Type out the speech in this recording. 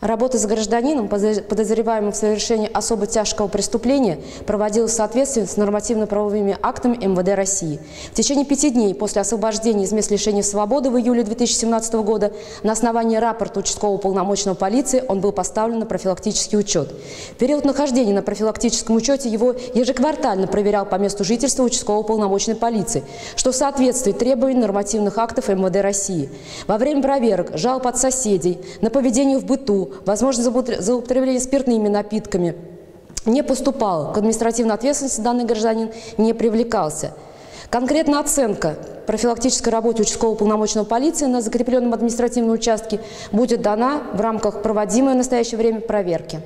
Работа с гражданином, подозреваемым в совершении особо тяжкого преступления, проводилась в соответствии с нормативно-правовыми актами МВД России. В течение пяти дней после освобождения из мест лишения свободы в июле 2017 года на основании рапорта участкового полномочного полиции он был поставлен на профилактический учет. В период нахождения на профилактическом учете его ежеквартально проверял по месту жительства участкового полномочной полиции, что в соответствии требований нормативных актов МВД России. Во время проверок жалоб от соседей на поведение в быту, возможно злоупотребление спиртными напитками, не поступал. К административной ответственности данный гражданин не привлекался. Конкретно оценка профилактической работе участкового полномочного полиции на закрепленном административном участке будет дана в рамках проводимой в настоящее время проверки.